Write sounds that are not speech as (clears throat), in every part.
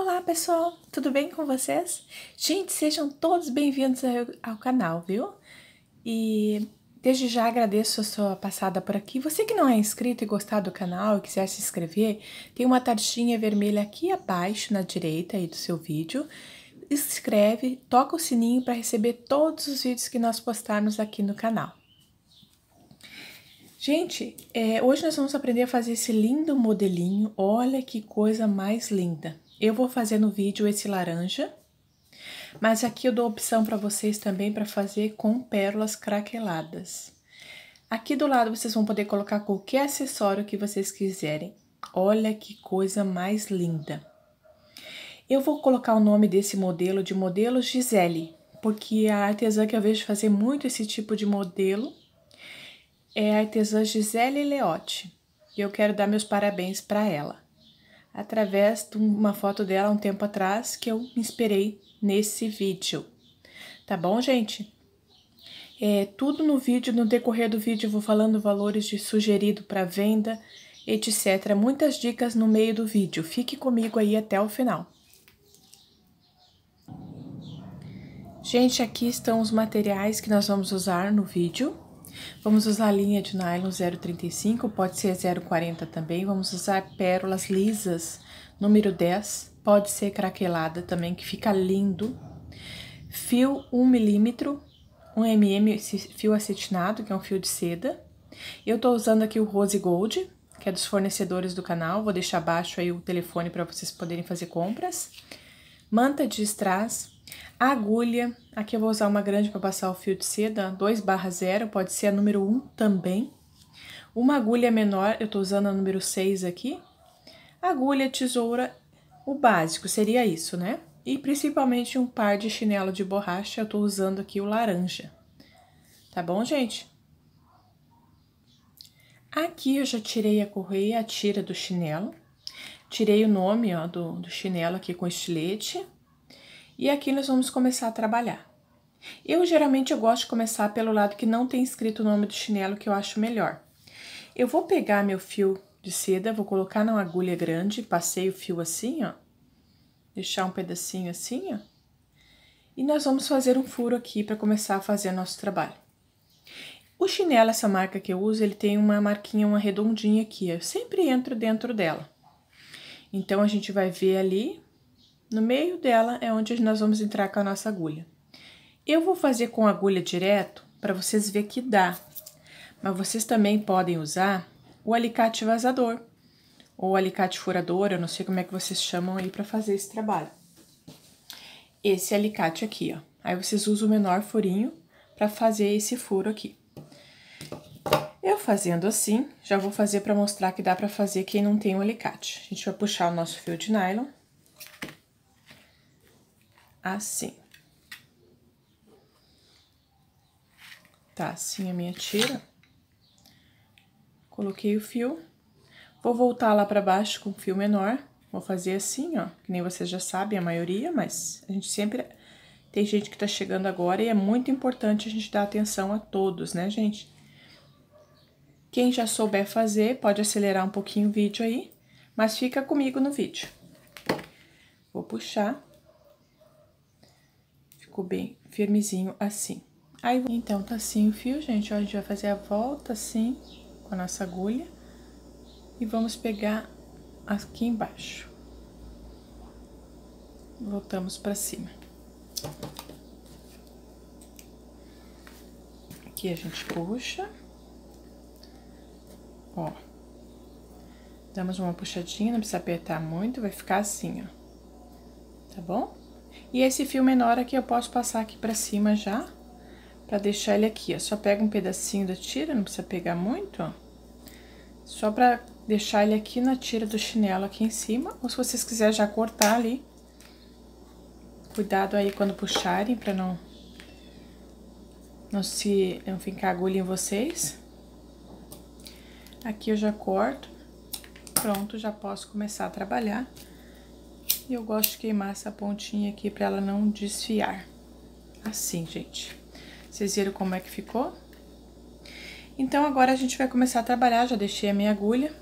Olá pessoal, tudo bem com vocês? Gente, sejam todos bem-vindos ao, canal, viu? E desde já agradeço a sua passada por aqui. Você que não é inscrito e gostar do canal e quiser se inscrever, tem uma tarjinha vermelha aqui abaixo na direita aí do seu vídeo. Inscreve, toca o sininho para receber todos os vídeos que nós postarmos aqui no canal. Gente, é, hoje nós vamos aprender a fazer esse lindo modelinho. Olha que coisa mais linda. Eu vou fazer no vídeo esse laranja, mas aqui eu dou opção para vocês também para fazer com pérolas craqueladas. Aqui do lado vocês vão poder colocar qualquer acessório que vocês quiserem. Olha que coisa mais linda. Eu vou colocar o nome desse modelo de modelo Gisele, porque a artesã que eu vejo fazer muito esse tipo de modelo é a artesã Gisele Leotti. E eu quero dar meus parabéns para ela, através de uma foto dela um tempo atrás que eu me inspirei nesse vídeo. Tá bom, gente? É, tudo no vídeo, no decorrer do vídeo eu vou falando valores de sugerido para venda, etc. Muitas dicas no meio do vídeo. Fique comigo aí até o final. Gente, aqui estão os materiais que nós vamos usar no vídeo. Vamos usar a linha de nylon 0,35, pode ser 0,40 também. Vamos usar pérolas lisas, número 10, pode ser craquelada também, que fica lindo. Fio 1 milímetro, 1 mm, fio acetinado, que é um fio de seda. Eu tô usando aqui o Rose Gold, que é dos fornecedores do canal. Vou deixar abaixo aí o telefone para vocês poderem fazer compras. Manta de strass, agulha, aqui eu vou usar uma grande para passar o fio de seda, 2 barra 0, pode ser a número 1 também. Uma agulha menor, eu tô usando a número 6 aqui. Agulha, tesoura, o básico seria isso, né? E principalmente um par de chinelo de borracha, eu tô usando aqui o laranja. Tá bom, gente? Aqui eu já tirei a correia, a tira do chinelo. Tirei o nome, ó, do, do chinelo aqui com estilete. E aqui nós vamos começar a trabalhar. Eu geralmente eu gosto de começar pelo lado que não tem escrito o nome do chinelo, que eu acho melhor. Eu vou pegar meu fio de seda, vou colocar na agulha grande, passei o fio assim, ó. Deixar um pedacinho assim, ó. E nós vamos fazer um furo aqui para começar a fazer nosso trabalho. O chinelo, essa marca que eu uso, ele tem uma marquinha, uma redondinha aqui. Eu sempre entro dentro dela. Então, a gente vai ver ali no meio dela é onde nós vamos entrar com a nossa agulha. Eu vou fazer com agulha direto para vocês ver que dá. Mas vocês também podem usar o alicate vazador ou alicate furador, eu não sei como é que vocês chamam aí para fazer esse trabalho. Esse alicate aqui, ó. Aí vocês usam o menor furinho para fazer esse furo aqui. Eu fazendo assim, já vou fazer para mostrar que dá para fazer quem não tem o alicate. A gente vai puxar o nosso fio de nylon assim. Tá assim a minha tira. Coloquei o fio. Vou voltar lá pra baixo com o fio menor. Vou fazer assim, ó, que nem vocês já sabem, a maioria, mas a gente sempre... Tem gente que tá chegando agora e é muito importante a gente dar atenção a todos, né, gente? Quem já souber fazer, pode acelerar um pouquinho o vídeo aí, mas fica comigo no vídeo. Vou puxar ficou bem firmezinho assim. Aí, então, tá assim o fio, gente, ó, a gente vai fazer a volta assim, com a nossa agulha. E vamos pegar aqui embaixo. Voltamos pra cima. Aqui a gente puxa. Ó. Damos uma puxadinha, não precisa apertar muito, vai ficar assim, ó. Tá bom? E esse fio menor aqui eu posso passar aqui pra cima já, pra deixar ele aqui, ó. Só pega um pedacinho da tira, não precisa pegar muito, ó. Só pra deixar ele aqui na tira do chinelo aqui em cima, ou se vocês quiserem já cortar ali. Cuidado aí quando puxarem pra não... Não se... não ficar agulha em vocês. Aqui eu já corto. Pronto, já posso começar a trabalhar. E eu gosto de queimar essa pontinha aqui pra ela não desfiar. Assim, gente. Vocês viram como é que ficou? Então, agora a gente vai começar a trabalhar. Já deixei a minha agulha.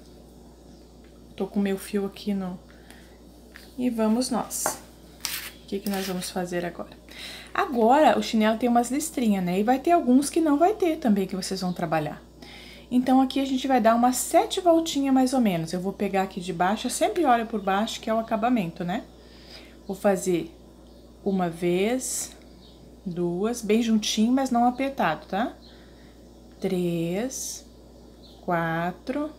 Tô com o meu fio aqui no... E vamos nós. O que, que nós vamos fazer agora? Agora, o chinelo tem umas listrinhas, né? E vai ter alguns que não vai ter também, que vocês vão trabalhar. Então, aqui a gente vai dar umas sete voltinhas mais ou menos. Eu vou pegar aqui de baixo, sempre olho por baixo, que é o acabamento, né? Vou fazer uma vez, duas, bem juntinho, mas não apertado, tá? Três, quatro,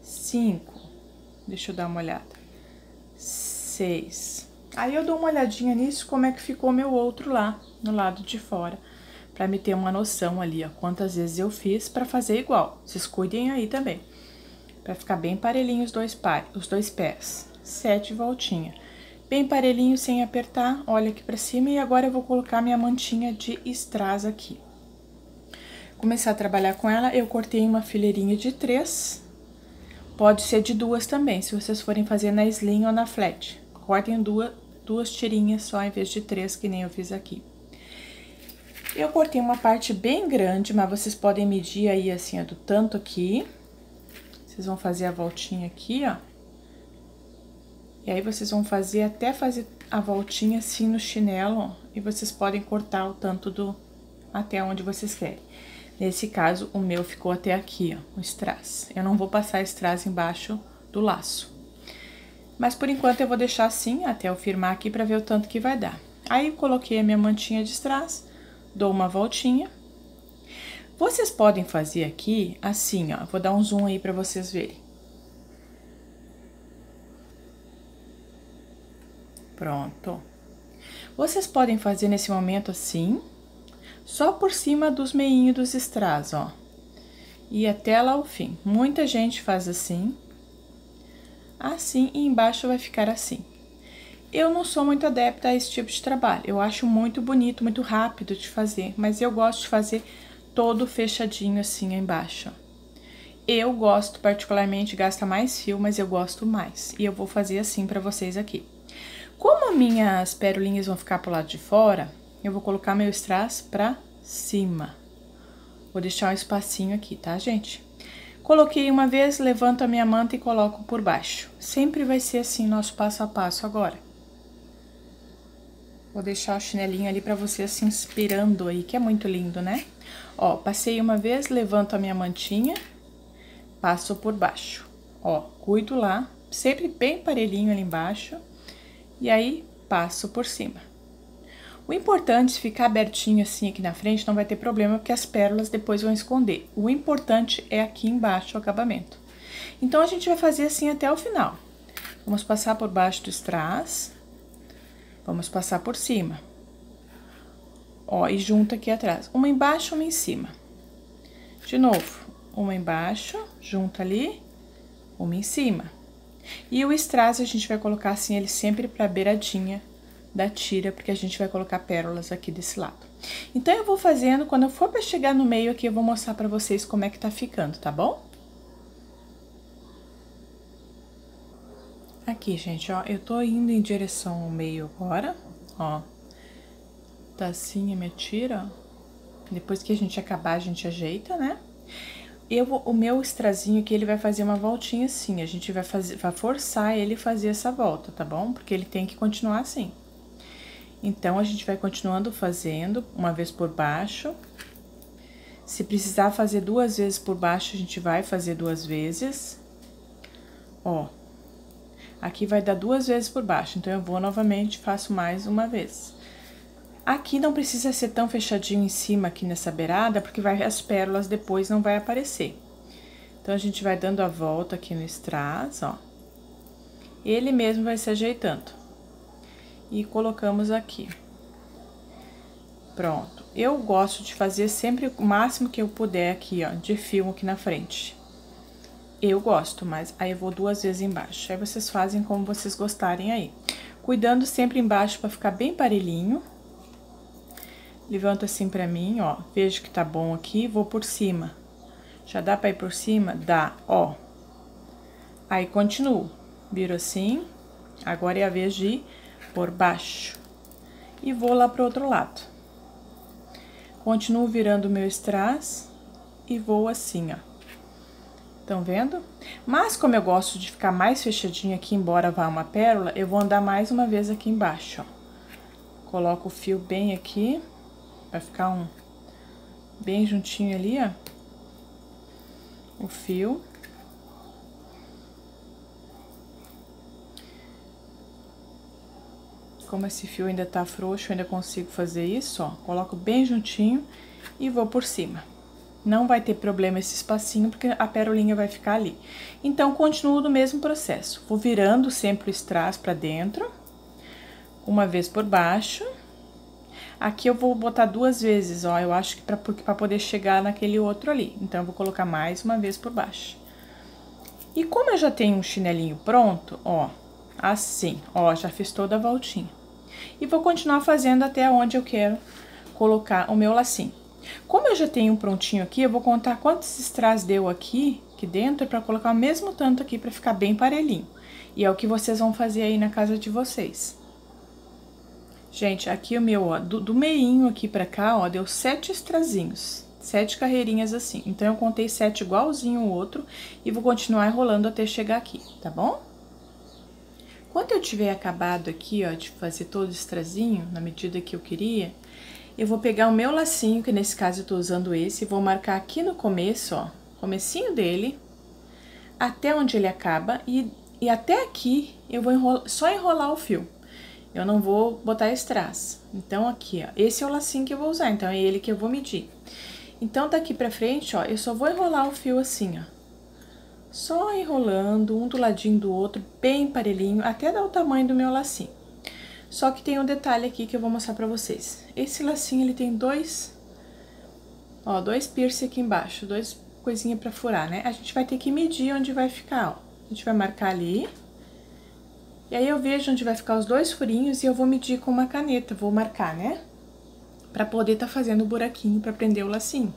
cinco. Deixa eu dar uma olhada. Seis. Aí eu dou uma olhadinha nisso, como é que ficou meu outro lá, no lado de fora para me ter uma noção ali, ó, quantas vezes eu fiz para fazer igual. Vocês cuidem aí também, para ficar bem parelhinho os dois, par, os dois pés. Sete voltinhas. Bem parelhinho, sem apertar, olha aqui para cima. E agora eu vou colocar minha mantinha de strass aqui. Começar a trabalhar com ela, eu cortei uma fileirinha de três. Pode ser de duas também, se vocês forem fazer na slim ou na flat. Cortem duas, duas tirinhas só, em vez de três, que nem eu fiz aqui. Eu cortei uma parte bem grande, mas vocês podem medir aí, assim, ó, do tanto aqui. Vocês vão fazer a voltinha aqui, ó. E aí, vocês vão fazer até fazer a voltinha assim no chinelo, ó. E vocês podem cortar o tanto do... até onde vocês querem. Nesse caso, o meu ficou até aqui, ó, o strass. Eu não vou passar strass embaixo do laço. Mas, por enquanto, eu vou deixar assim, até eu firmar aqui pra ver o tanto que vai dar. Aí, coloquei a minha mantinha de strass dou uma voltinha. Vocês podem fazer aqui assim, ó. Vou dar um zoom aí para vocês verem. Pronto. Vocês podem fazer nesse momento assim, só por cima dos meinhos dos strass, ó. E até lá o fim. Muita gente faz assim. Assim, e embaixo vai ficar assim. Eu não sou muito adepta a esse tipo de trabalho. Eu acho muito bonito, muito rápido de fazer, mas eu gosto de fazer todo fechadinho assim embaixo. Eu gosto particularmente, gasta mais fio, mas eu gosto mais. E eu vou fazer assim para vocês aqui. Como as minhas pérolinhas vão ficar pro lado de fora, eu vou colocar meu strass pra cima. Vou deixar um espacinho aqui, tá, gente? Coloquei uma vez, levanto a minha manta e coloco por baixo. Sempre vai ser assim nosso passo a passo agora. Vou deixar o chinelinho ali pra você se inspirando aí, que é muito lindo, né? Ó, passei uma vez, levanto a minha mantinha, passo por baixo. Ó, cuido lá, sempre bem parelhinho ali embaixo, e aí passo por cima. O importante, se ficar abertinho assim aqui na frente, não vai ter problema, porque as pérolas depois vão esconder. O importante é aqui embaixo o acabamento. Então, a gente vai fazer assim até o final. Vamos passar por baixo do strass, Vamos passar por cima. Ó, e junta aqui atrás. Uma embaixo, uma em cima. De novo, uma embaixo, junta ali, uma em cima. E o strass a gente vai colocar assim ele sempre pra beiradinha da tira, porque a gente vai colocar pérolas aqui desse lado. Então, eu vou fazendo, quando eu for pra chegar no meio aqui, eu vou mostrar pra vocês como é que tá ficando, tá bom? Aqui, gente, ó, eu tô indo em direção ao meio agora, ó. Tá assim a minha tira, Depois que a gente acabar, a gente ajeita, né? Eu o meu estrazinho aqui, ele vai fazer uma voltinha assim, a gente vai fazer, vai forçar ele fazer essa volta, tá bom? Porque ele tem que continuar assim. Então, a gente vai continuando fazendo, uma vez por baixo. Se precisar fazer duas vezes por baixo, a gente vai fazer duas vezes. Ó, Aqui vai dar duas vezes por baixo, então eu vou novamente, faço mais uma vez. Aqui não precisa ser tão fechadinho em cima aqui nessa beirada, porque vai, as pérolas depois não vai aparecer. Então, a gente vai dando a volta aqui no strass, ó. Ele mesmo vai se ajeitando. E colocamos aqui. Pronto. Eu gosto de fazer sempre o máximo que eu puder aqui, ó, de fio aqui na frente. Eu gosto, mas aí eu vou duas vezes embaixo. Aí vocês fazem como vocês gostarem aí. Cuidando sempre embaixo pra ficar bem parelhinho. Levanto assim pra mim, ó. Vejo que tá bom aqui, vou por cima. Já dá pra ir por cima? Dá, ó. Aí, continuo. Viro assim. Agora é a vez de ir por baixo. E vou lá pro outro lado. Continuo virando o meu strass e vou assim, ó Estão vendo? Mas como eu gosto de ficar mais fechadinho aqui, embora vá uma pérola, eu vou andar mais uma vez aqui embaixo, ó. Coloco o fio bem aqui, vai ficar um bem juntinho ali, ó. O fio. Como esse fio ainda tá frouxo, eu ainda consigo fazer isso, ó. Coloco bem juntinho e vou por cima. Não vai ter problema esse espacinho, porque a perolinha vai ficar ali. Então, continuo do mesmo processo. Vou virando sempre o strass pra dentro. Uma vez por baixo. Aqui eu vou botar duas vezes, ó. Eu acho que pra poder chegar naquele outro ali. Então, eu vou colocar mais uma vez por baixo. E como eu já tenho um chinelinho pronto, ó. Assim, ó, já fiz toda a voltinha. E vou continuar fazendo até onde eu quero colocar o meu lacinho. Como eu já tenho um prontinho aqui, eu vou contar quantos strass deu aqui, aqui dentro, para colocar o mesmo tanto aqui para ficar bem parelhinho. E é o que vocês vão fazer aí na casa de vocês. Gente, aqui o meu, ó, do, do meinho aqui pra cá, ó, deu sete strazinhos. Sete carreirinhas assim. Então, eu contei sete igualzinho o outro e vou continuar enrolando até chegar aqui, tá bom? Quando eu tiver acabado aqui, ó, de fazer todo o strazinho, na medida que eu queria, eu vou pegar o meu lacinho, que nesse caso eu tô usando esse, vou marcar aqui no começo, ó, comecinho dele, até onde ele acaba, e, e até aqui eu vou enrolar, só enrolar o fio. Eu não vou botar strass. Então, aqui, ó, esse é o lacinho que eu vou usar, então é ele que eu vou medir. Então, daqui pra frente, ó, eu só vou enrolar o fio assim, ó. Só enrolando, um do ladinho do outro, bem parelhinho, até dar o tamanho do meu lacinho. Só que tem um detalhe aqui que eu vou mostrar pra vocês. Esse lacinho, ele tem dois, ó, dois piercing aqui embaixo, dois coisinha pra furar, né? A gente vai ter que medir onde vai ficar, ó. A gente vai marcar ali. E aí, eu vejo onde vai ficar os dois furinhos e eu vou medir com uma caneta, vou marcar, né? Pra poder tá fazendo o buraquinho pra prender o lacinho.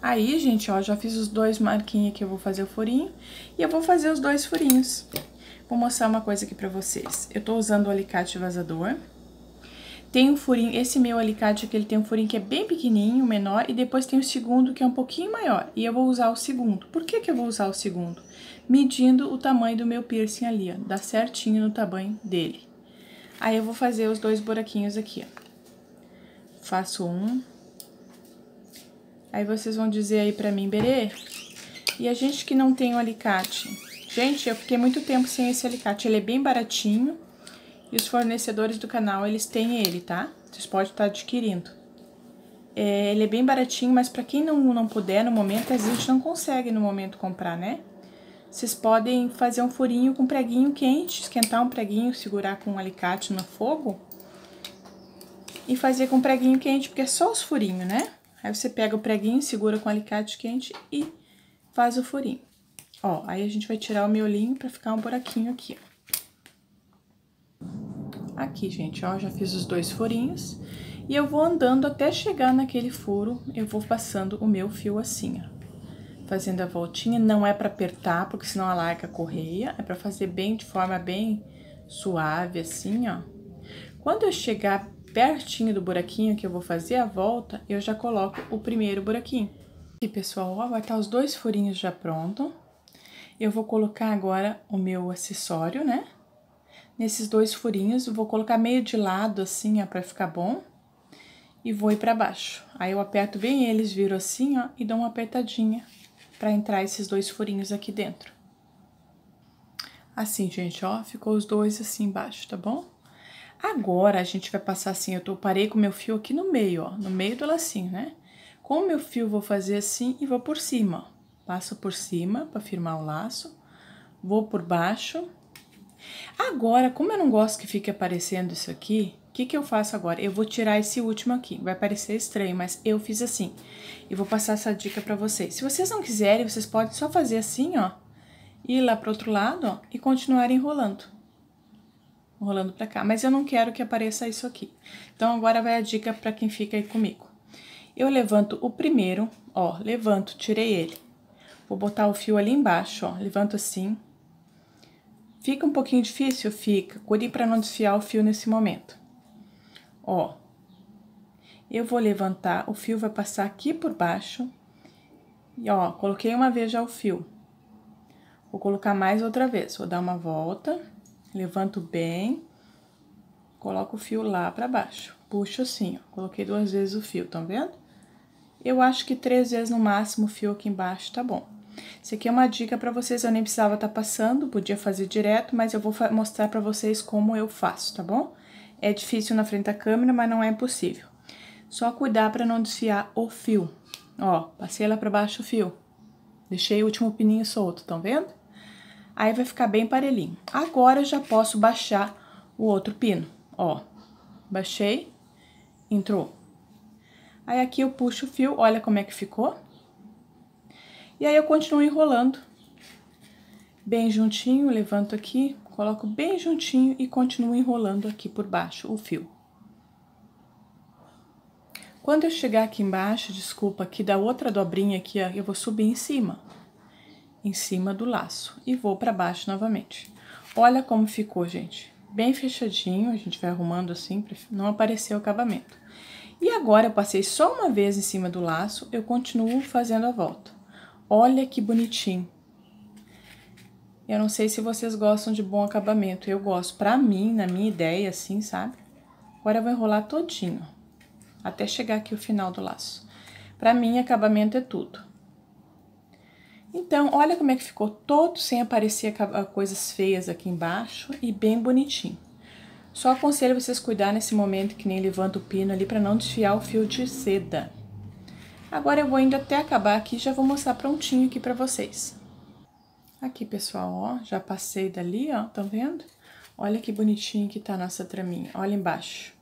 Aí, gente, ó, já fiz os dois marquinhos que eu vou fazer o furinho. E eu vou fazer os dois furinhos. Vou mostrar uma coisa aqui pra vocês. Eu tô usando o alicate vazador. Tem um furinho, esse meu alicate aqui, ele tem um furinho que é bem pequenininho, menor, e depois tem o segundo que é um pouquinho maior. E eu vou usar o segundo. Por que que eu vou usar o segundo? Medindo o tamanho do meu piercing ali, ó. Dá certinho no tamanho dele. Aí eu vou fazer os dois buraquinhos aqui, ó. Faço um. Aí vocês vão dizer aí pra mim, Berê, e a gente que não tem o alicate, Gente, eu fiquei muito tempo sem esse alicate, ele é bem baratinho. E os fornecedores do canal, eles têm ele, tá? Vocês podem estar adquirindo. É, ele é bem baratinho, mas pra quem não, não puder no momento, a gente não consegue no momento comprar, né? Vocês podem fazer um furinho com preguinho quente, esquentar um preguinho, segurar com um alicate no fogo. E fazer com preguinho quente, porque é só os furinhos, né? Aí você pega o preguinho, segura com alicate quente e faz o furinho. Ó, aí a gente vai tirar o miolinho pra ficar um buraquinho aqui, ó. Aqui, gente, ó, já fiz os dois furinhos. E eu vou andando até chegar naquele furo, eu vou passando o meu fio assim, ó. Fazendo a voltinha, não é pra apertar, porque senão alarga a correia. É pra fazer bem, de forma bem suave, assim, ó. Quando eu chegar pertinho do buraquinho que eu vou fazer a volta, eu já coloco o primeiro buraquinho. E, pessoal, ó, vai estar os dois furinhos já prontos. Eu vou colocar agora o meu acessório, né? Nesses dois furinhos, eu vou colocar meio de lado, assim, ó, pra ficar bom. E vou ir pra baixo. Aí, eu aperto bem eles, viro assim, ó, e dou uma apertadinha pra entrar esses dois furinhos aqui dentro. Assim, gente, ó, ficou os dois assim embaixo, tá bom? Agora, a gente vai passar assim, eu tô, parei com o meu fio aqui no meio, ó, no meio do lacinho, né? Com o meu fio, vou fazer assim e vou por cima, ó. Passo por cima para firmar o laço, vou por baixo. Agora, como eu não gosto que fique aparecendo isso aqui, o que que eu faço agora? Eu vou tirar esse último aqui, vai parecer estranho, mas eu fiz assim. E vou passar essa dica para vocês. Se vocês não quiserem, vocês podem só fazer assim, ó, ir lá pro outro lado, ó, e continuar enrolando. Enrolando pra cá, mas eu não quero que apareça isso aqui. Então, agora vai a dica para quem fica aí comigo. Eu levanto o primeiro, ó, levanto, tirei ele. Vou botar o fio ali embaixo, ó, levanto assim. Fica um pouquinho difícil? Fica. Cuide para não desfiar o fio nesse momento. Ó, eu vou levantar, o fio vai passar aqui por baixo E ó, coloquei uma vez já o fio. Vou colocar mais outra vez. Vou dar uma volta, levanto bem, coloco o fio lá pra baixo. Puxo assim, ó. Coloquei duas vezes o fio, estão vendo? Eu acho que três vezes no máximo o fio aqui embaixo tá bom. Isso aqui é uma dica para vocês, eu nem precisava estar tá passando, podia fazer direto, mas eu vou mostrar para vocês como eu faço, tá bom? É difícil na frente da câmera, mas não é impossível. Só cuidar para não desfiar o fio. Ó, passei lá para baixo o fio. Deixei o último pininho solto, estão vendo? Aí vai ficar bem parelhinho. Agora eu já posso baixar o outro pino, ó. Baixei, entrou. Aí aqui eu puxo o fio, olha como é que ficou. E aí eu continuo enrolando. Bem juntinho, levanto aqui, coloco bem juntinho e continuo enrolando aqui por baixo o fio. Quando eu chegar aqui embaixo, desculpa, aqui da outra dobrinha aqui, ó, eu vou subir em cima. Em cima do laço. E vou pra baixo novamente. Olha como ficou, gente. Bem fechadinho, a gente vai arrumando assim, pra não aparecer o acabamento. E agora, eu passei só uma vez em cima do laço, eu continuo fazendo a volta. Olha que bonitinho. Eu não sei se vocês gostam de bom acabamento, eu gosto. Pra mim, na minha ideia, assim, sabe? Agora eu vou enrolar todinho até chegar aqui o final do laço. Para mim, acabamento é tudo. Então, olha como é que ficou todo sem aparecer coisas feias aqui embaixo e bem bonitinho. Só aconselho vocês cuidar nesse momento que nem levanta o pino ali para não desfiar o fio de seda. Agora eu vou indo até acabar aqui já vou mostrar prontinho aqui para vocês. Aqui, pessoal, ó, já passei dali, ó, estão vendo? Olha que bonitinho que tá a nossa traminha, olha embaixo.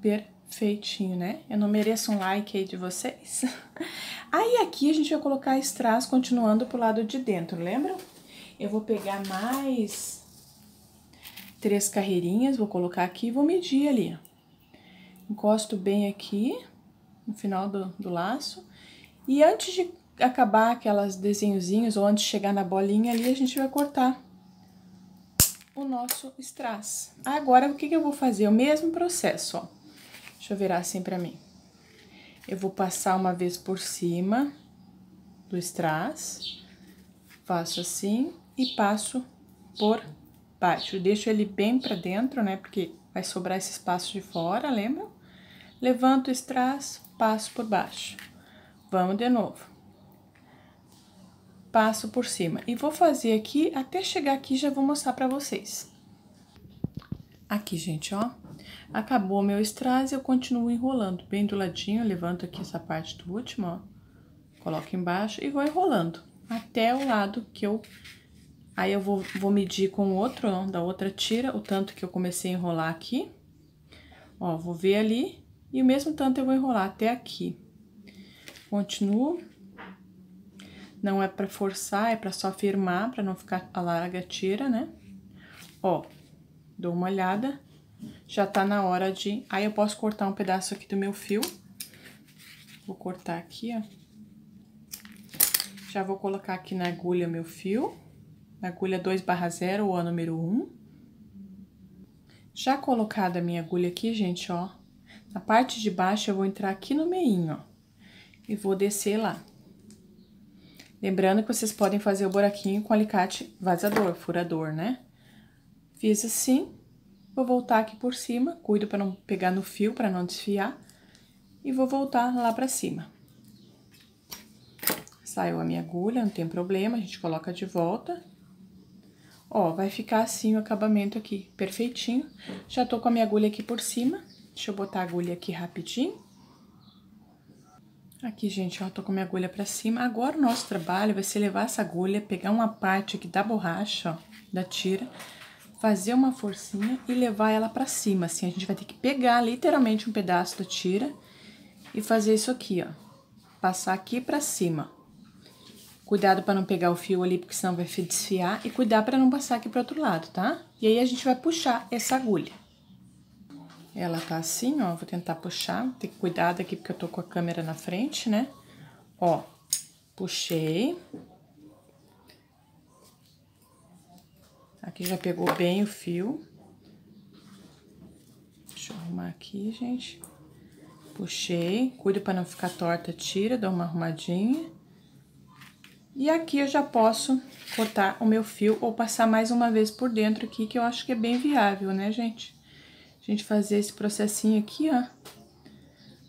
Perfeito feitinho, né? Eu não mereço um like aí de vocês. (laughs) Aí aqui a gente vai colocar strass continuando pro lado de dentro, lembram? Eu vou pegar mais três carreirinhas, vou colocar aqui e vou medir ali, Encosto bem aqui, no final do, do laço. E antes de acabar aquelas desenhozinhos, ou antes de chegar na bolinha ali, a gente vai cortar o nosso strass. Agora, o que, que eu vou fazer? O mesmo processo, ó. Deixa eu virar assim pra mim. Eu vou passar uma vez por cima do strass, faço assim e passo por baixo. Deixo ele bem pra dentro, né, porque vai sobrar esse espaço de fora, lembra? Levanto o strass, passo por baixo. Vamos de novo. Passo por cima. E vou fazer aqui, até chegar aqui já vou mostrar pra vocês. Aqui, gente, ó. Acabou meu strass, eu continuo enrolando bem do ladinho, levanto aqui essa parte do último, ó. Coloco embaixo e vou enrolando até o lado que eu... Aí eu vou, vou medir com o outro, ó, da outra tira, o tanto que eu comecei a enrolar aqui. Ó, vou ver ali e o mesmo tanto eu vou enrolar até aqui. Continuo. Não é pra forçar, é pra só firmar, pra não ficar a larga tira, né? Ó, dou uma olhada já tá na hora de... Aí eu posso cortar um pedaço aqui do meu fio. Vou cortar aqui, ó. Já vou colocar aqui na agulha meu fio. Na agulha 2 barra 0, ou a número 1. Um. Já colocada a minha agulha aqui, gente, ó. Na parte de baixo eu vou entrar aqui no meinho, ó. E vou descer lá. Lembrando que vocês podem fazer o buraquinho com alicate vazador, furador, né? Fiz assim, Vou voltar aqui por cima, cuido para não pegar no fio, para não desfiar. E vou voltar lá para cima. Saiu a minha agulha, não tem problema, a gente coloca de volta. Ó, vai ficar assim o acabamento aqui, perfeitinho. Já tô com a minha agulha aqui por cima. Deixa eu botar a agulha aqui rapidinho. Aqui, gente, ó, tô com minha agulha pra cima. Agora o nosso trabalho vai ser levar essa agulha, pegar uma parte aqui da borracha, ó, da tira, fazer uma forcinha e levar ela pra cima, assim. A gente vai ter que pegar literalmente um pedaço da tira e fazer isso aqui, ó. Passar aqui pra cima. Cuidado pra não pegar o fio ali, porque senão vai desfiar. E cuidar pra não passar aqui pro outro lado, tá? E aí, a gente vai puxar essa agulha. Ela tá assim, ó, vou tentar puxar. Tem que cuidar aqui, porque eu tô com a câmera na frente, né? Ó, puxei. Aqui já pegou bem o fio. Deixa eu arrumar aqui, gente. Puxei, cuida para não ficar torta, tira, dá uma arrumadinha. E aqui eu já posso cortar o meu fio ou passar mais uma vez por dentro aqui, que eu acho que é bem viável, né, gente? A gente fazer esse processinho aqui, ó,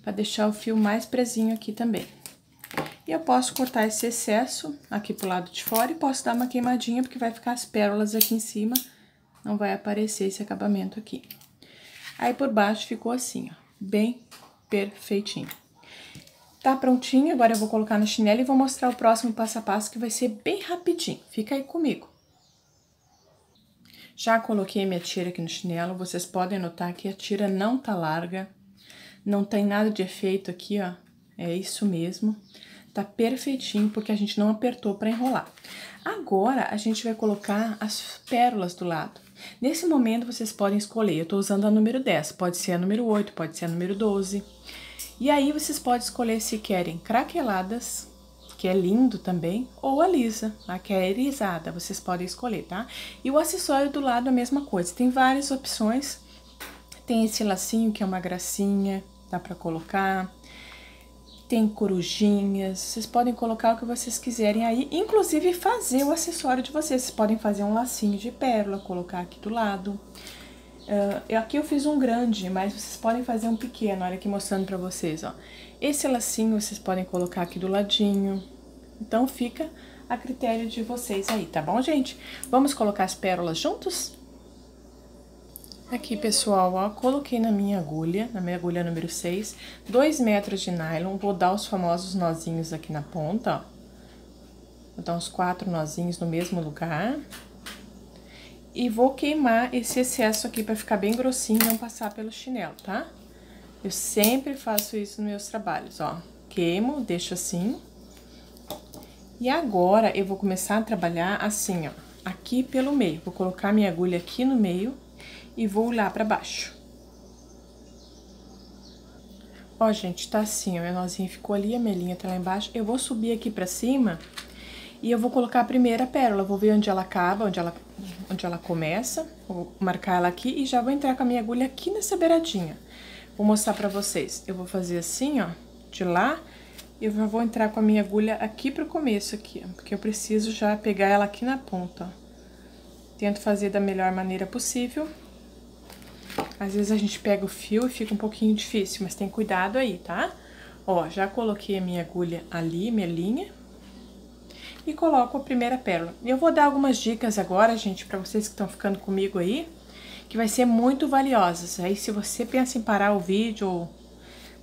para deixar o fio mais presinho aqui também. E eu posso cortar esse excesso aqui pro lado de fora e posso dar uma queimadinha, porque vai ficar as pérolas aqui em cima, não vai aparecer esse acabamento aqui. Aí por baixo ficou assim, ó, bem perfeitinho. Tá prontinho, agora eu vou colocar na chinela e vou mostrar o próximo passo a passo que vai ser bem rapidinho. Fica aí comigo. Já coloquei minha tira aqui no chinelo, vocês podem notar que a tira não tá larga, não tem nada de efeito aqui, ó, é isso mesmo. Tá perfeitinho, porque a gente não apertou para enrolar. Agora, a gente vai colocar as pérolas do lado. Nesse momento, vocês podem escolher, eu tô usando a número 10, pode ser a número 8, pode ser a número 12. E aí, vocês podem escolher se querem craqueladas, que é lindo também, ou a lisa, a que é erizada, vocês podem escolher, tá? E o acessório do lado a mesma coisa, tem várias opções. Tem esse lacinho que é uma gracinha, dá pra colocar tem corujinhas, vocês podem colocar o que vocês quiserem aí, inclusive fazer o acessório de vocês. Vocês podem fazer um lacinho de pérola, colocar aqui do lado. Uh, aqui eu fiz um grande, mas vocês podem fazer um pequeno, olha aqui mostrando pra vocês, ó. Esse lacinho vocês podem colocar aqui do ladinho, então fica a critério de vocês aí, tá bom, gente? Vamos colocar as pérolas juntos? Aqui, pessoal, ó, coloquei na minha agulha, na minha agulha número 6, 2 metros de nylon, vou dar os famosos nozinhos aqui na ponta, ó. Vou dar uns quatro nozinhos no mesmo lugar. E vou queimar esse excesso aqui pra ficar bem grossinho e não passar pelo chinelo, tá? Eu sempre faço isso nos meus trabalhos, ó. Queimo, deixo assim. E agora, eu vou começar a trabalhar assim, ó, aqui pelo meio. Vou colocar minha agulha aqui no meio e vou lá pra baixo. Ó, gente, tá assim, o nozinho ficou ali, a melinha tá lá embaixo. Eu vou subir aqui pra cima e eu vou colocar a primeira pérola. Vou ver onde ela acaba, onde ela, onde ela começa. Vou marcar ela aqui e já vou entrar com a minha agulha aqui nessa beiradinha. Vou mostrar pra vocês. Eu vou fazer assim, ó, de lá. E eu já vou entrar com a minha agulha aqui pro começo aqui, ó, porque eu preciso já pegar ela aqui na ponta, ó. Tento fazer da melhor maneira possível. Às vezes a gente pega o fio e fica um pouquinho difícil, mas tem cuidado aí, tá? Ó, já coloquei a minha agulha ali, minha linha. E coloco a primeira pérola. Eu vou dar algumas dicas agora, gente, pra vocês que estão ficando comigo aí, que vai ser muito valiosas. Aí se você pensa em parar o vídeo,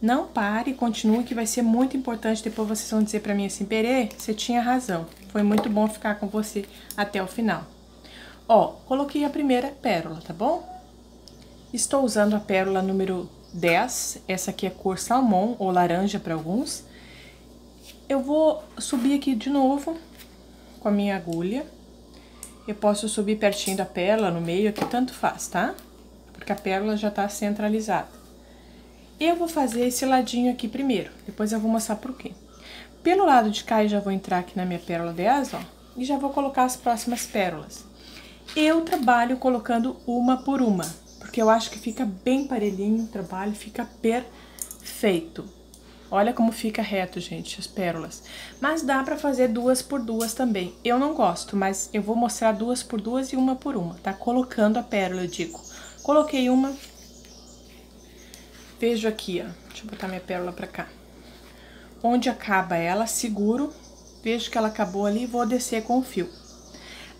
não pare, continue, que vai ser muito importante. Depois vocês vão dizer pra mim assim, Perê, você tinha razão. Foi muito bom ficar com você até o final. Ó, coloquei a primeira pérola, tá bom? Estou usando a pérola número 10, essa aqui é cor salmão ou laranja para alguns. Eu vou subir aqui de novo com a minha agulha. Eu posso subir pertinho da pérola, no meio, aqui tanto faz, tá? Porque a pérola já tá centralizada. Eu vou fazer esse ladinho aqui primeiro, depois eu vou mostrar por quê. Pelo lado de cá, eu já vou entrar aqui na minha pérola 10, ó, e já vou colocar as próximas pérolas. Eu trabalho colocando uma por uma, porque eu acho que fica bem parelhinho o trabalho, fica perfeito. Olha como fica reto, gente, as pérolas. Mas dá pra fazer duas por duas também. Eu não gosto, mas eu vou mostrar duas por duas e uma por uma, tá? Colocando a pérola, eu digo. Coloquei uma. Vejo aqui, ó. Deixa eu botar minha pérola pra cá. Onde acaba ela, seguro. Vejo que ela acabou ali, vou descer com o fio.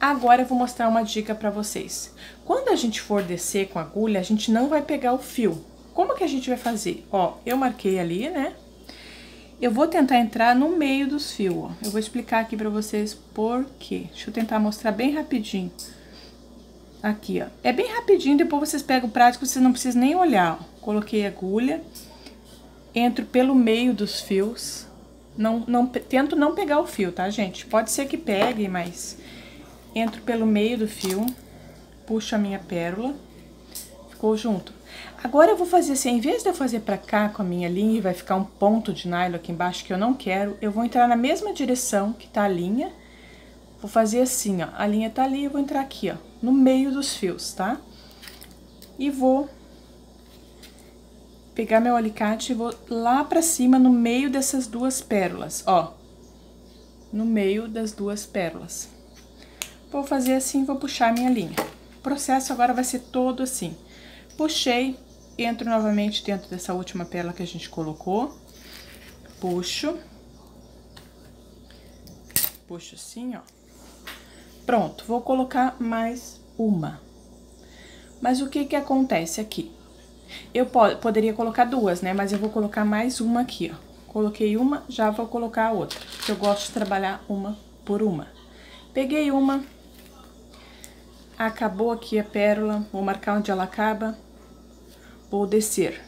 Agora eu vou mostrar uma dica para vocês. Quando a gente for descer com a agulha, a gente não vai pegar o fio. Como que a gente vai fazer? Ó, eu marquei ali, né? Eu vou tentar entrar no meio dos fios, ó. Eu vou explicar aqui pra vocês por quê. Deixa eu tentar mostrar bem rapidinho. Aqui, ó. É bem rapidinho, depois vocês pegam o prático, vocês não precisam nem olhar, ó. Coloquei agulha, entro pelo meio dos fios. Não, não, tento não pegar o fio, tá, gente? Pode ser que pegue, mas entro pelo meio do fio, puxo a minha pérola, ficou junto. Agora eu vou fazer assim, em vez de eu fazer pra cá com a minha linha e vai ficar um ponto de nylon aqui embaixo que eu não quero, eu vou entrar na mesma direção que tá a linha, vou fazer assim, ó, a linha tá ali, eu vou entrar aqui, ó, no meio dos fios, tá? E vou pegar meu alicate e vou lá pra cima no meio dessas duas pérolas, ó. No meio das duas pérolas. Vou fazer assim, vou puxar minha linha. O processo agora vai ser todo assim. Puxei, entro novamente dentro dessa última pérola que a gente colocou. Puxo. Puxo assim, ó. Pronto, vou colocar mais uma. Mas o que que acontece aqui? Eu po poderia colocar duas, né? Mas eu vou colocar mais uma aqui, ó. Coloquei uma, já vou colocar a outra. eu gosto de trabalhar uma por uma. Peguei uma. Acabou aqui a pérola. Vou marcar onde ela acaba. Vou descer.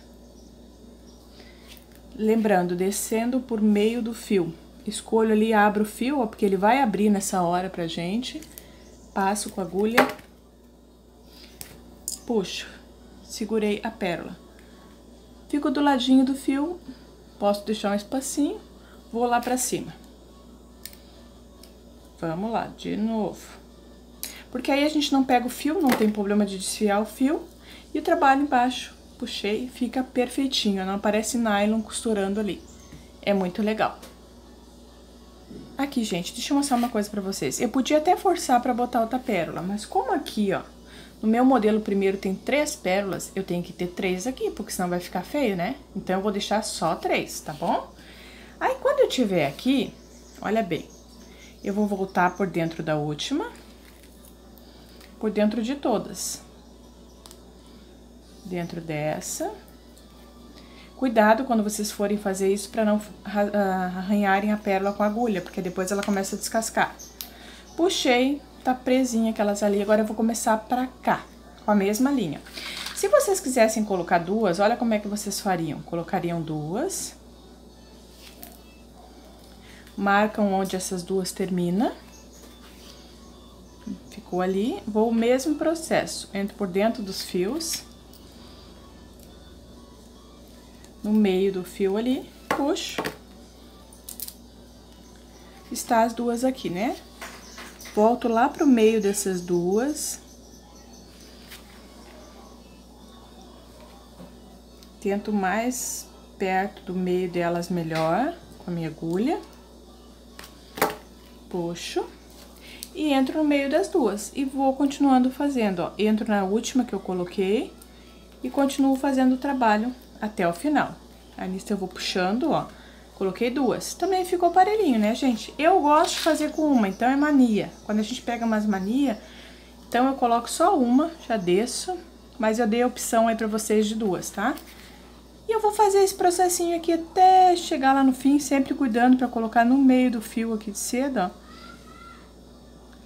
Lembrando, descendo por meio do fio. Escolho ali, abro o fio, ó, porque ele vai abrir nessa hora pra gente. Passo com a agulha. Puxo segurei a pérola. Fico do ladinho do fio, posso deixar um espacinho, vou lá pra cima. Vamos lá, de novo. Porque aí a gente não pega o fio, não tem problema de desfiar o fio. E o trabalho embaixo, puxei, fica perfeitinho, não aparece nylon costurando ali. É muito legal. Aqui, gente, deixa eu mostrar uma coisa pra vocês. Eu podia até forçar pra botar outra pérola, mas como aqui, ó, no meu modelo primeiro tem três pérolas, eu tenho que ter três aqui, porque senão vai ficar feio, né? Então, eu vou deixar só três, tá bom? Aí, quando eu tiver aqui, olha bem, eu vou voltar por dentro da última, por dentro de todas. Dentro dessa. Cuidado quando vocês forem fazer isso para não arranharem a pérola com a agulha, porque depois ela começa a descascar. Puxei, tá presinha aquelas ali. Agora eu vou começar pra cá, com a mesma linha. Se vocês quisessem colocar duas, olha como é que vocês fariam. Colocariam duas. Marcam onde essas duas terminam. Ficou ali. Vou o mesmo processo. Entro por dentro dos fios. No meio do fio ali, puxo. Está as duas aqui, né? Volto lá pro meio dessas duas. Tento mais perto do meio delas melhor, com a minha agulha. Puxo. E entro no meio das duas. E vou continuando fazendo, ó. Entro na última que eu coloquei e continuo fazendo o trabalho até o final. Aí, nisso eu vou puxando, ó Coloquei duas. Também ficou parelhinho, né, gente? Eu gosto de fazer com uma, então é mania. Quando a gente pega umas mania, então eu coloco só uma, já desço. Mas eu dei a opção aí pra vocês de duas, tá? E eu vou fazer esse processinho aqui até chegar lá no fim, sempre cuidando pra colocar no meio do fio aqui de seda, ó.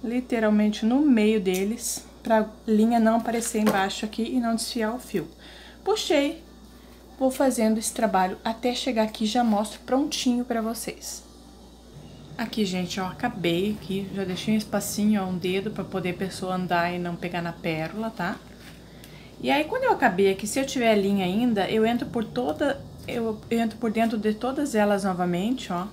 Literalmente no meio deles, pra linha não aparecer embaixo aqui e não desfiar o fio. Puxei, Vou fazendo esse trabalho até chegar aqui já mostro prontinho pra vocês. Aqui, gente, ó, acabei aqui, já deixei um espacinho, ó, um dedo pra poder a pessoa andar e não pegar na pérola, tá? E aí, quando eu acabei aqui, se eu tiver linha ainda, eu entro por toda, eu, eu entro por dentro de todas elas novamente, ó,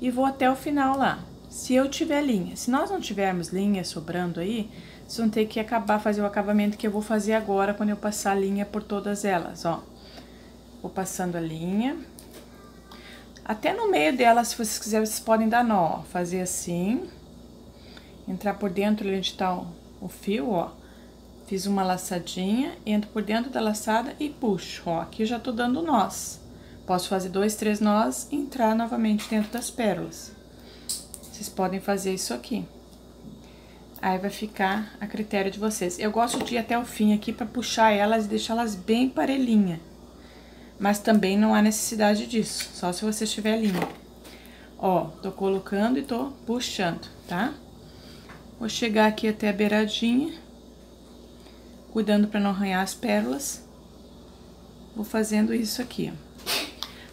e vou até o final lá. Se eu tiver linha, se nós não tivermos linha sobrando aí, vocês vão ter que acabar, fazer o acabamento que eu vou fazer agora, quando eu passar a linha por todas elas, ó. Vou passando a linha. Até no meio dela, se vocês quiserem, vocês podem dar nó, ó. Fazer assim. Entrar por dentro onde tá o, o fio, ó. Fiz uma laçadinha, entro por dentro da laçada e puxo, ó. Aqui já tô dando nós. Posso fazer dois, três nós e entrar novamente dentro das pérolas. Vocês podem fazer isso aqui. Aí vai ficar a critério de vocês. Eu gosto de ir até o fim aqui pra puxar elas e deixar elas bem parelhinha. Mas também não há necessidade disso, só se você estiver linha. Ó, tô colocando e tô puxando, tá? Vou chegar aqui até a beiradinha, cuidando para não arranhar as pérolas. Vou fazendo isso aqui.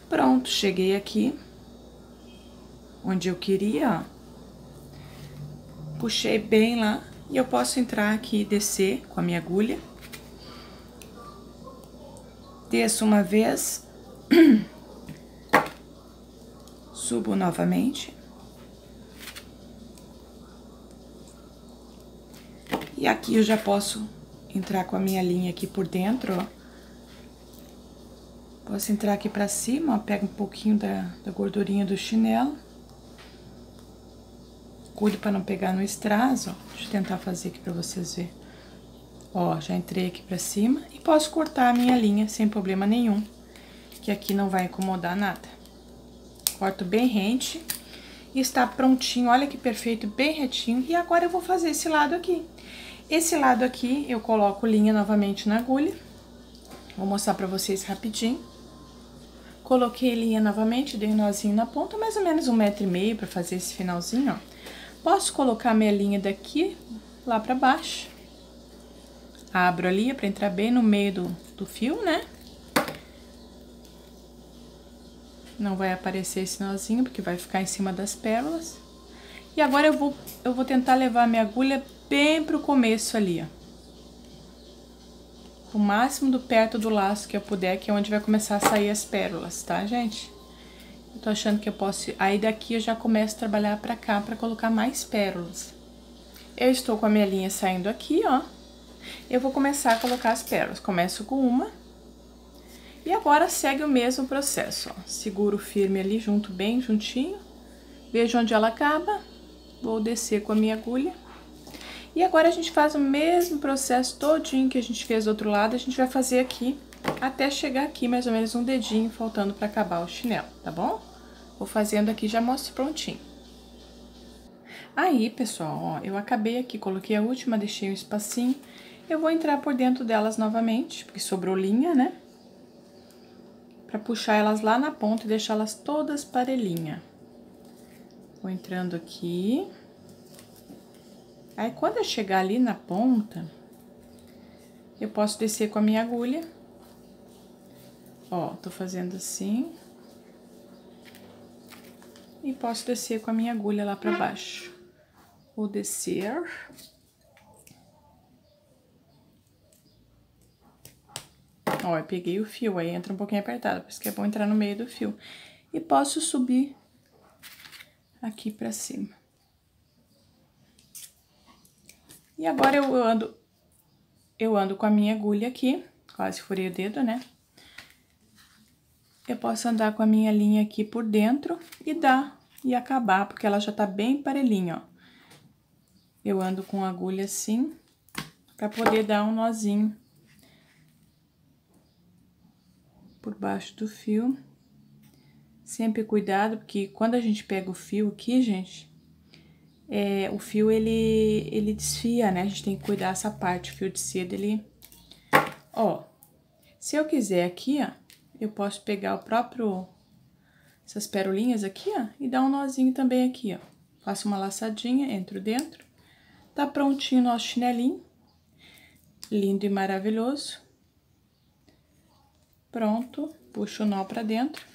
Pronto, cheguei aqui, onde eu queria, ó. Puxei bem lá e eu posso entrar aqui e descer com a minha agulha desço uma vez, (clears throat) subo novamente. E aqui eu já posso entrar com a minha linha aqui por dentro, ó. Posso entrar aqui pra cima, ó, pega um pouquinho da, da gordurinha do chinelo. Cuide pra não pegar no estraso, ó. Deixa eu tentar fazer aqui pra vocês verem. Ó, já entrei aqui pra cima e posso cortar a minha linha sem problema nenhum, que aqui não vai incomodar nada. Corto bem rente e está prontinho, olha que perfeito, bem retinho. E agora eu vou fazer esse lado aqui. Esse lado aqui eu coloco linha novamente na agulha. Vou mostrar pra vocês rapidinho. Coloquei linha novamente, dei um nozinho na ponta, mais ou menos um metro e meio para fazer esse finalzinho, ó. Posso colocar minha linha daqui lá para baixo. Abro ali para entrar bem no meio do, do fio, né? Não vai aparecer esse nozinho, porque vai ficar em cima das pérolas. E agora eu vou, eu vou tentar levar minha agulha bem pro começo ali, ó o máximo do perto do laço que eu puder, que é onde vai começar a sair as pérolas, tá, gente? Eu tô achando que eu posso... Aí daqui eu já começo a trabalhar pra cá pra colocar mais pérolas. Eu estou com a minha linha saindo aqui, ó. Eu vou começar a colocar as pérolas. Começo com uma. E agora segue o mesmo processo, ó. Seguro firme ali junto, bem juntinho. Vejo onde ela acaba. Vou descer com a minha agulha. E agora a gente faz o mesmo processo todinho que a gente fez do outro lado, a gente vai fazer aqui até chegar aqui mais ou menos um dedinho faltando para acabar o chinelo, tá bom? Vou fazendo aqui já mostro prontinho. Aí, pessoal, ó, eu acabei aqui, coloquei a última, deixei um espacinho. Eu vou entrar por dentro delas novamente, porque sobrou linha, né? Pra puxar elas lá na ponta e deixá-las todas parelhinha. Vou entrando aqui. Aí, quando eu chegar ali na ponta, eu posso descer com a minha agulha. Ó, tô fazendo assim. E posso descer com a minha agulha lá pra baixo. Vou descer. Ó, eu peguei o fio, aí entra um pouquinho apertado, por isso que é bom entrar no meio do fio. E posso subir aqui pra cima. E agora eu ando, eu ando com a minha agulha aqui, quase furei o dedo, né? Eu posso andar com a minha linha aqui por dentro e dar e acabar, porque ela já tá bem parelhinha, ó. Eu ando com a agulha assim, pra poder dar um nozinho por baixo do fio. Sempre cuidado, porque quando a gente pega o fio aqui, gente, é, o fio ele, ele desfia, né? A gente tem que cuidar essa parte, o fio de seda ele... Ó, se eu quiser aqui, ó, eu posso pegar o próprio... Essas perolinhas aqui, ó, e dar um nozinho também aqui, ó. Faço uma laçadinha, entro dentro. Tá prontinho o nosso chinelinho. Lindo e maravilhoso. Pronto, puxo o nó pra dentro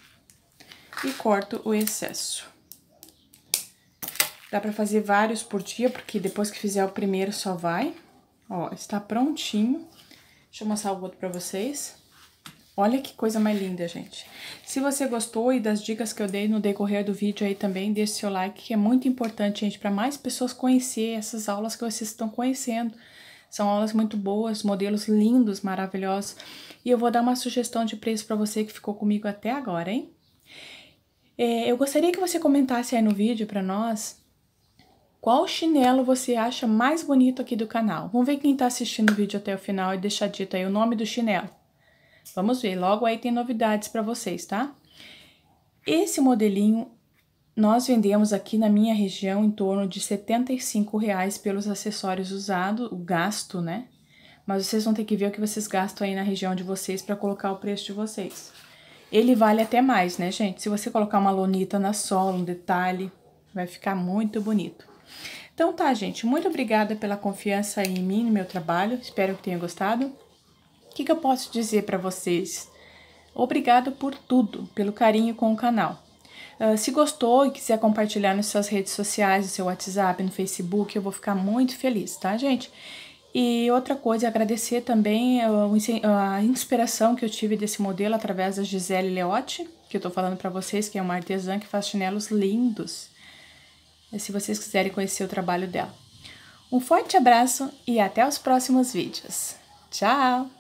e corto o excesso. Dá pra fazer vários por dia, porque depois que fizer o primeiro só vai. Ó, está prontinho. Deixa eu mostrar o outro pra vocês. Olha que coisa mais linda, gente. Se você gostou e das dicas que eu dei no decorrer do vídeo aí também, deixe seu like, que é muito importante, gente, para mais pessoas conhecer essas aulas que vocês estão conhecendo. São aulas muito boas, modelos lindos, maravilhosos. E eu vou dar uma sugestão de preço para você que ficou comigo até agora, hein? É, eu gostaria que você comentasse aí no vídeo para nós qual chinelo você acha mais bonito aqui do canal? Vamos ver quem está assistindo o vídeo até o final e deixar dito aí o nome do chinelo. Vamos ver, logo aí tem novidades para vocês, tá? Esse modelinho nós vendemos aqui na minha região em torno de R$ reais pelos acessórios usados, o gasto, né? Mas vocês vão ter que ver o que vocês gastam aí na região de vocês para colocar o preço de vocês. Ele vale até mais, né, gente? Se você colocar uma lonita na sola, um detalhe, vai ficar muito bonito. Então tá, gente, muito obrigada pela confiança em mim, no meu trabalho, espero que tenha gostado. O que, que eu posso dizer para vocês? Obrigado por tudo, pelo carinho com o canal. Uh, se gostou e quiser compartilhar nas suas redes sociais, no seu WhatsApp, no Facebook, eu vou ficar muito feliz, tá, gente? E outra coisa, agradecer também a inspiração que eu tive desse modelo através da Gisele Leotti, que eu tô falando para vocês, que é uma artesã que faz chinelos lindos se vocês quiserem conhecer o trabalho dela. Um forte abraço e até os próximos vídeos. Tchau!